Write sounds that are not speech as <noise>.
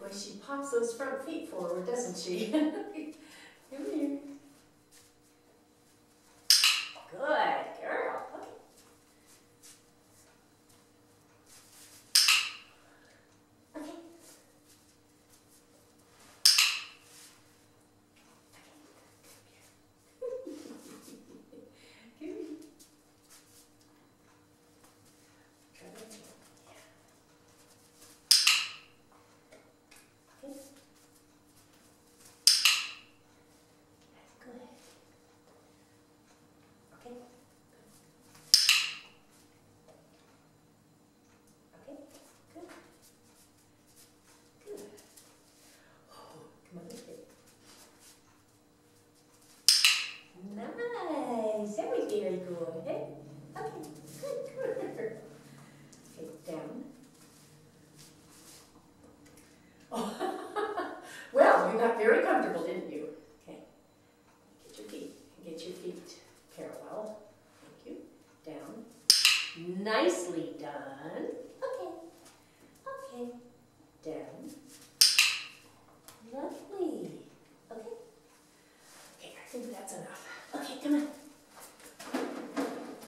Boy, she pops those front feet forward, doesn't she? <laughs> Okay. Okay. Good. Good. Come on, lift. Nice. That was very good. Okay. Good. Good. Okay. Down. <laughs> Well, you got very comfortable, didn't you? Nicely done. Okay. Okay. Down. Lovely. Okay. Okay, I think that's enough. Okay, come on.